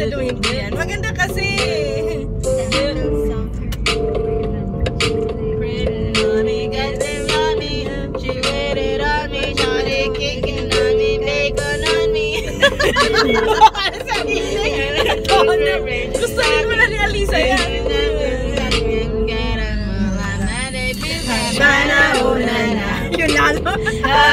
saluhin ko yan. Maganda kasi. Gusto rin mo na ni Alisa yan. Yun ano? lalo.